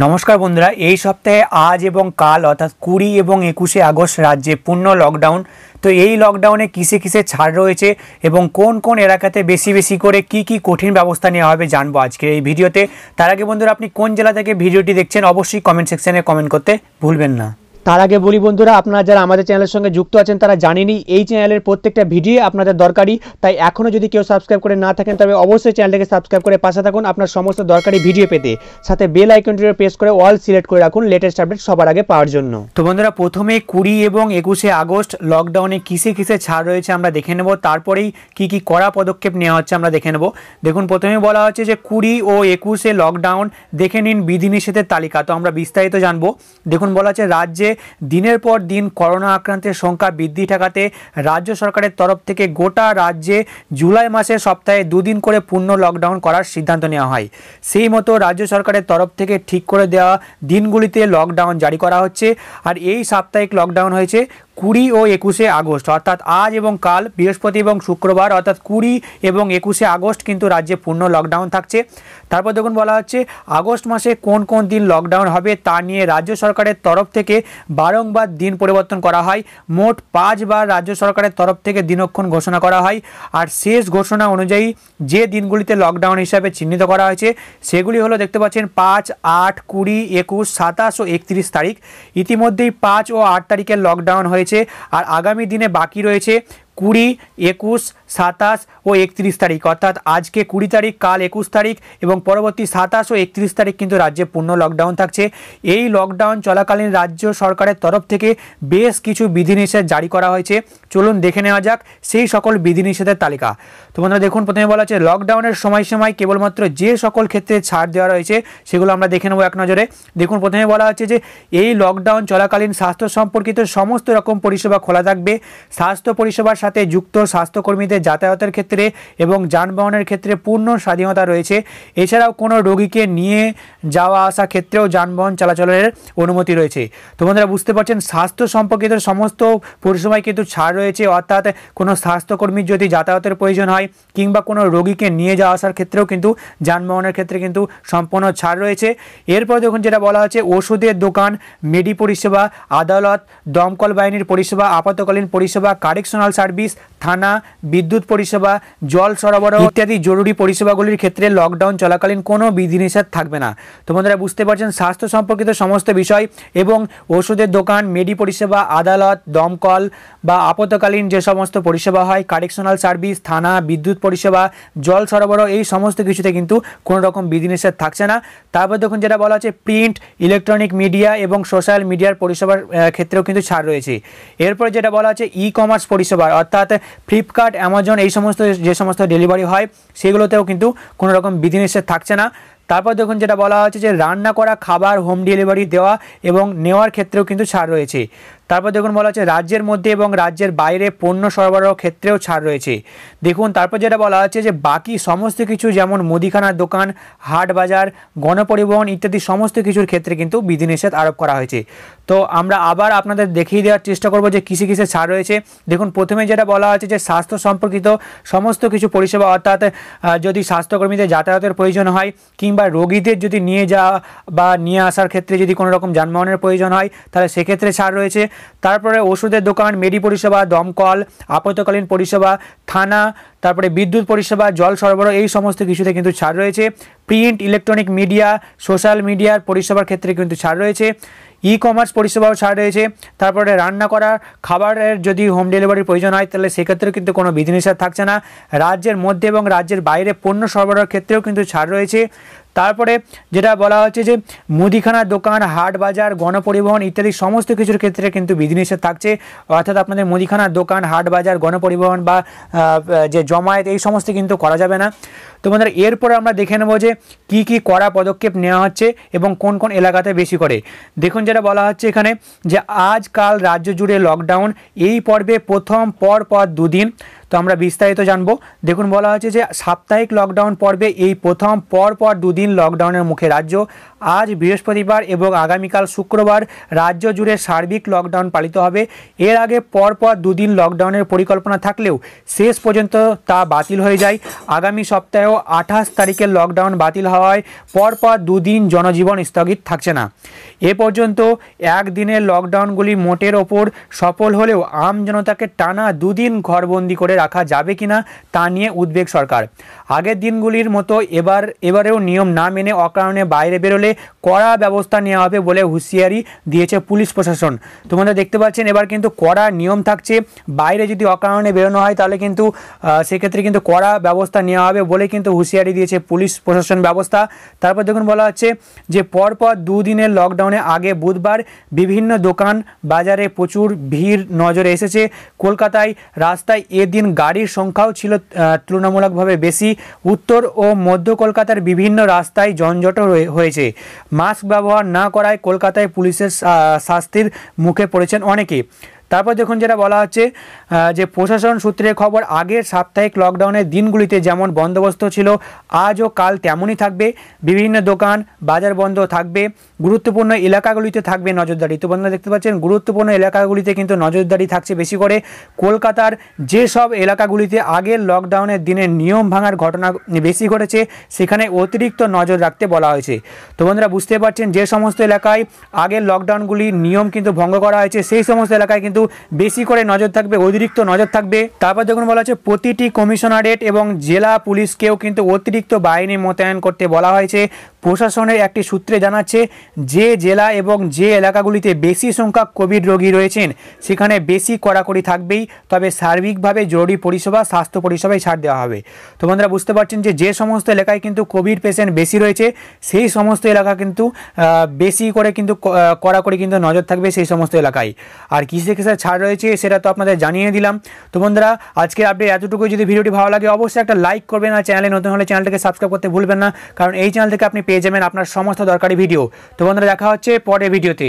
নমস্কার বন্ধুরা, এই সপ্তাহে আজ এবং কাল, অর্থাৎ কুড়ি এবং একুশে আগস্ট রাজ্যে পূর্ণ লকডাউন তো এই লকডাউনে কিসে কিসে ছাড় রয়েছে এবং কোন কোন এলাকাতে বেশি বেশি করে কি কি কঠিন ব্যবস্থা নেওয়া হবে জানব আজকে এই ভিডিওতে। তার আগে বন্ধুরা, আপনি কোন জেলা থেকে ভিডিওটি দেখছেন, অবশ্যই কমেন্ট সেকশানে কমেন্ট করতে ভুলবেন না। তার আগে বলি বন্ধুরা, আপনারা যারা আমাদের চ্যানেলের সঙ্গে যুক্ত আছেন, তারা জানেনই এই চ্যানেলের প্রত্যেকটা ভিডিও আপনাদের দরকারি। তাই এখনও যদি কেউ সাবস্ক্রাইব করে না থাকেন, তবে অবশ্যই চ্যানেলটাকে সাবস্ক্রাইব করে পাশে থাকুন আপনার সমস্ত দরকারি ভিডিও পেতে। সাথে বেল আইকনটিতে প্রেস করে অল সিলেক্ট করে রাখুন লেটেস্ট আপডেট সবার আগে পাওয়ার জন্য। তো বন্ধুরা, প্রথমে কুড়ি এবং একুশে আগস্ট লকডাউনে কিসে কিসে ছাড় রয়েছে আমরা দেখে নেব। তারপরেই কি কি কড়া পদক্ষেপ নেওয়া হচ্ছে আমরা দেখে নেব। দেখুন, প্রথমে বলা হচ্ছে যে কুড়ি ও একুশে লকডাউন দেখে নিন বিধিনিষেধের তালিকা। তো আমরা বিস্তারিত জানব। দেখুন, বলা হচ্ছে রাজ্যে দিনের পর দিন করোনা আক্রান্তের সংখ্যা বৃদ্ধি ঠেকাতে রাজ্য সরকারের তরফ থেকে গোটা রাজ্যে জুলাই মাসে সপ্তাহে দুদিন করে পূর্ণ লকডাউন করার সিদ্ধান্ত নেওয়া হয়। সেই মতো রাজ্য সরকারের তরফ থেকে ঠিক করে দেওয়া দিনগুলিতে লকডাউন জারি করা হচ্ছে। আর এই সাপ্তাহিক লকডাউন হয়েছে কুড়ি ও একুশে আগস্ট, অর্থাৎ আজ এবং কাল বৃহস্পতি এবং শুক্রবার, অর্থাৎ কুড়ি এবং একুশে আগস্ট কিন্তু রাজ্যে পূর্ণ লকডাউন থাকছে। তারপর দেখুন বলা হচ্ছে, আগস্ট মাসে কোন কোন দিন লকডাউন হবে তা নিয়ে রাজ্য সরকারের তরফ থেকে বারংবার দিন পরিবর্তন করা হয়। মোট পাঁচবার রাজ্য সরকারের তরফ থেকে দিনক্ষণ ঘোষণা করা হয়। আর শেষ ঘোষণা অনুযায়ী যে দিনগুলিতে লকডাউন হিসাবে চিহ্নিত করা হয়েছে, সেগুলি হলো দেখতে পাচ্ছেন পাঁচ, আট, কুড়ি, একুশ, সাতাশ ও একত্রিশ তারিখ। ইতিমধ্যেই পাঁচ ও আট তারিখের লকডাউন হয়েছে আর আগামী দিনে বাকি রয়েছে কুড়ি একুশ সাতাশ ও একত্রিশ তারিখ। অর্থাৎ আজকে কুড়ি তারিখ, কাল একুশ তারিখ এবং পরবর্তী সাতাশ ও একত্রিশ তারিখ কিন্তু রাজ্যে পূর্ণ লকডাউন থাকছে। এই লকডাউন চলাকালীন রাজ্য সরকারের তরফ থেকে বেশ কিছু বিধিনিষেধ জারি করা হয়েছে। চলুন দেখে নেওয়া যাক সেই সকল বিধিনিষেধের তালিকা। তো বন্ধুরা, দেখুন, প্রথমে বলা হচ্ছে লকডাউনের সময়সীমায় কেবলমাত্র যে সকল ক্ষেত্রে ছাড় দেওয়া রয়েছে সেগুলো আমরা দেখে নেব এক নজরে। দেখুন, প্রথমে বলা হচ্ছে যে এই লকডাউন চলাকালীন স্বাস্থ্য সম্পর্কিত সমস্ত রকম পরিষেবা খোলা থাকবে। স্বাস্থ্য পরিষেবার সাথে যুক্ত স্বাস্থ্যকর্মীদের যাতায়াতের ক্ষেত্রে এবং যানবাহনের ক্ষেত্রে পূর্ণ স্বাধীনতা রয়েছে। এছাড়াও কোনো রোগীকে নিয়ে যাওয়া আসা ক্ষেত্রেও যানবাহন চলাচলের অনুমতি রয়েছে। তো বন্ধুরা, বুঝতে পারছেন, স্বাস্থ্য সম্পর্কিত সমস্ত পরিষেবায় কিন্তু ছাড় রয়েছে। অর্থাৎ কোনো স্বাস্থ্যকর্মীর যদি যাতায়াতের প্রয়োজন হয় কিংবা কোনো রোগীকে নিয়ে যাওয়া আসার ক্ষেত্রেও কিন্তু যানবাহনের ক্ষেত্রে কিন্তু সম্পূর্ণ ছাড় রয়েছে। এরপর দেখুন যেটা বলা হচ্ছে, ওষুধের দোকান, মেডি পরিষেবা, আদালত, দমকল বাহিনীর পরিষেবা, আপাতকালীন পরিষেবা, কারেকশনাল সার্ভিস, থানা, বিদ্যুৎ পরিষেবা, জল সরবরাহ ইত্যাদি জরুরি পরিষেবাগুলির ক্ষেত্রে লকডাউন চলাকালীন কোনো বিধিনিষেধ থাকবে না। তো বন্ধুরা, বুঝতে পারছেন, স্বাস্থ্য সম্পর্কিত সমস্ত বিষয় এবং ওষুধের দোকান, মেডি পরিষেবা, আদালত, দমকল বা আপতকালীন যে সমস্ত পরিষেবা হয়, কারেকশনাল সার্ভিস, থানা, বিদ্যুৎ পরিষেবা, জল সরবরাহ, এই সমস্ত কিছুতে কিন্তু কোনো রকম বিধিনিষেধ থাকছে না। তারপর দেখুন, যেটা বলা হচ্ছে প্রিন্ট ইলেকট্রনিক মিডিয়া এবং সোশ্যাল মিডিয়ার পরিষেবার ক্ষেত্রেও কিন্তু ছাড় রয়েছে। এরপর যেটা বলা হচ্ছে ই কমার্স পরিষেবা, অর্থাৎ ফ্লিপকার্ট অ্যামাজন এই সমস্ত যে সমস্ত ডেলিভারি হয় সেগুলোতেও কিন্তু কোনো রকম বিধিনিষেধ থাকছে না। তারপর দেখুন যেটা বলা হচ্ছে যে রান্না করা খাবার হোম ডেলিভারি দেওয়া এবং নেওয়ার ক্ষেত্রেও কিন্তু ছাড় রয়েছে। তারপর দেখুন বলা হচ্ছে রাজ্যের মধ্যে এবং রাজ্যের বাইরে পণ্য সরবরাহ ক্ষেত্রেও ছাড় রয়েছে। দেখুন, তারপর যেটা বলা হচ্ছে যে বাকি সমস্ত কিছু যেমন মুদিখানার দোকান, হাট বাজার, গণপরিবহন ইত্যাদি সমস্ত কিছুর ক্ষেত্রে কিন্তু বিধিনিষেধ আরোপ করা হয়েছে। তো আমরা আবার আপনাদের দেখিয়ে দেওয়ার চেষ্টা করব যে কিসে কিসে ছাড় রয়েছে। দেখুন, প্রথমে যেটা বলা হচ্ছে যে স্বাস্থ্য সম্পর্কিত সমস্ত কিছু পরিষেবা অর্থাৎ যদি স্বাস্থ্যকর্মীদের যাতায়াতের প্রয়োজন হয়, কিংবা রোগীদের যদি নিয়ে যাওয়া বা নিয়ে আসার ক্ষেত্রে যদি কোনো রকম যানবাহনের প্রয়োজন হয়, তাহলে সেক্ষেত্রে ছাড় রয়েছে। তারপরে ওষুধের দোকান, মেডি পরিষেবা, দমকল, আপতকালীন পরিষেবা, থানা, তারপরে বিদ্যুৎ পরিষেবা, জল সরবরাহ, এই সমস্ত কিছুতে কিন্তু ছাড় রয়েছে। প্রিন্ট, ইলেকট্রনিক মিডিয়া, সোশ্যাল মিডিয়ার পরিষেবার ক্ষেত্রে কিন্তু ছাড় রয়েছে। ই কমার্স পরিষেবাও ছাড় রয়েছে। তারপরে রান্না করা, খাবারের যদি হোম ডেলিভারির প্রয়োজন হয়, তাহলে সেক্ষেত্রে কিন্তু কোনো বিধিনিষেধ থাকছে না। রাজ্যের মধ্যে এবং রাজ্যের বাইরে পণ্য সরবরাহের ক্ষেত্রেও কিন্তু ছাড় রয়েছে। তারপরে যেটা বলা হচ্ছে যে মুদিখানার দোকান, হাট বাজার, গণপরিবহন ইত্যাদি সমস্ত কিছুর ক্ষেত্রে কিন্তু বিধিনিষেধ থাকছে। অর্থাৎ আপনাদের মুদিখানার দোকান, হাট বাজার, গণপরিবহন বা যে জমায়েত, এই সমস্ত কিন্তু করা যাবে না। তো বন্ধুরা, এরপরে আমরা দেখে নেব যে কি কি কড়া পদক্ষেপ নেওয়া হচ্ছে এবং কোন কোন এলাকাতে বেশি করে। দেখুন যেটা বলা হচ্ছে এখানে যে আজকাল রাজ্য জুড়ে লকডাউন এই পর্বে প্রথম পর পর দুদিন। তো আমরা বিস্তারিত জানব। দেখুন, বলা হয়েছে যে সাপ্তাহিক লকডাউন পর্বে এই প্রথম পর পর দুদিন লকডাউনের মুখে রাজ্য। আজ বৃহস্পতিবার এবং আগামীকাল শুক্রবার রাজ্য জুড়ে সার্বিক লকডাউন পালিত হবে। এর আগে পরপর দুদিন লকডাউনের পরিকল্পনা থাকলেও শেষ পর্যন্ত তা বাতিল হয়ে যায়। আগামী সপ্তাহেও আঠাশ তারিখের লকডাউন বাতিল হওয়ায় পরপর দুদিন জনজীবন স্থগিত থাকছে না। এ পর্যন্ত একদিনের লকডাউনগুলি মোটের ওপর সফল হলেও আম জনতাকে টানা দুদিন ঘরবন্দি করে রাখা যাবে কিনা তা নিয়ে উদ্বেগ সরকার। আগের দিনগুলির মতো এবার, এবারেও নিয়ম না মেনে অকারণে বাইরে বেরোলে কড়া ব্যবস্থা নেওয়া হবে বলে হুঁশিয়ারি দিয়েছে পুলিশ প্রশাসন। তোমাদের দেখতে পাচ্ছেন এবার কিন্তু কড়া নিয়ম থাকছে। বাইরে যদি অকারণে বেরোনো হয় তাহলে কিন্তু সেক্ষেত্রে কিন্তু কড়া ব্যবস্থা নেওয়া হবে বলে কিন্তু হুঁশিয়ারি দিয়েছে পুলিশ প্রশাসন ব্যবস্থা। তারপর দেখুন বলা হচ্ছে যে পরপর দুদিনের লকডাউনে আগে বুধবার বিভিন্ন দোকান বাজারে প্রচুর ভিড় নজরে এসেছে। কলকাতায় রাস্তায় এদিন গাড়ির সংখ্যাও ছিল তুলনামূলকভাবে বেশি। উত্তর ও মধ্য কলকাতার বিভিন্ন রাস্তায় যানজটও হয়েছে। মাস্ক ব্যবহার না করায় কলকাতায় পুলিশের শাস্তির মুখে পড়েছেন অনেকে। তারপর দেখুন যেটা বলা হচ্ছে যে প্রশাসন সূত্রে খবর, আগের সাপ্তাহিক লকডাউনের দিনগুলিতে যেমন বন্দোবস্ত ছিল আজ ও কাল তেমনই থাকবে। বিভিন্ন দোকান, বাজার বন্ধ থাকবে। গুরুত্বপূর্ণ এলাকাগুলিতে থাকবে নজরদারি। তো বন্ধুরা দেখতে পাচ্ছেন, গুরুত্বপূর্ণ এলাকাগুলিতে কিন্তু নজরদারি থাকছে বেশি করে। কলকাতার যেসব এলাকাগুলিতে আগের লকডাউনের দিনে নিয়ম ভাঙার ঘটনা বেশি ঘটেছে, সেখানে অতিরিক্ত নজর রাখতে বলা হয়েছে। তো বন্ধুরা বুঝতে পারছেন, যে সমস্ত এলাকায় আগের লকডাউনগুলির নিয়ম কিন্তু ভঙ্গ করা হয়েছে, সেই সমস্ত এলাকায় কিন্তু বেশি করে নজর থাকবে, অতিরিক্ত নজর থাকবে। তারপর দেখুন বলা হচ্ছে, প্রতিটি কমিশনারেট এবং জেলা পুলিশকেও কিন্তু অতিরিক্ত বাহিনী মোতায়েন করতে বলা হয়েছে। প্রশাসনের একটি সূত্রে জানাচ্ছে, যে জেলা এবং যে এলাকাগুলিতে বেশি সংখ্যক কোভিড রোগী রয়েছেন, সেখানে বেশি কড়াকড়ি থাকবেই, তবে সার্বিকভাবে জরুরি পরিষেবা, স্বাস্থ্য পরিষেবায় ছাড় দেওয়া হবে। তো বন্ধুরা, বুঝতে পারছেন যে যে সমস্ত এলাকায় কিন্তু কোভিড পেশেন্ট বেশি রয়েছে, সেই সমস্ত এলাকা কিন্তু বেশি করে কিন্তু কড়াকড়ি কিন্তু নজর থাকবে সেই সমস্ত এলাকায়। আর কিসে কিসে ছাড় রয়েছে, সেটা তো আপনাদের জানিয়ে দিলাম। তো বন্ধুরা আজকে আপনি এতটুকু যদি ভিডিওটি ভালো লাগে, অবশ্যই একটা লাইক করবেন, আর চ্যানেলে নতুন হলে চ্যানেলটাকে সাবস্ক্রাইব করতে ভুলবেন না, কারণ এই চ্যানেল থেকে আপনি পেয়ে যাবেন আপনার সমস্ত দরকারি ভিডিও তো বন্ধুরা দেখা হচ্ছে পরে ভিডিওতে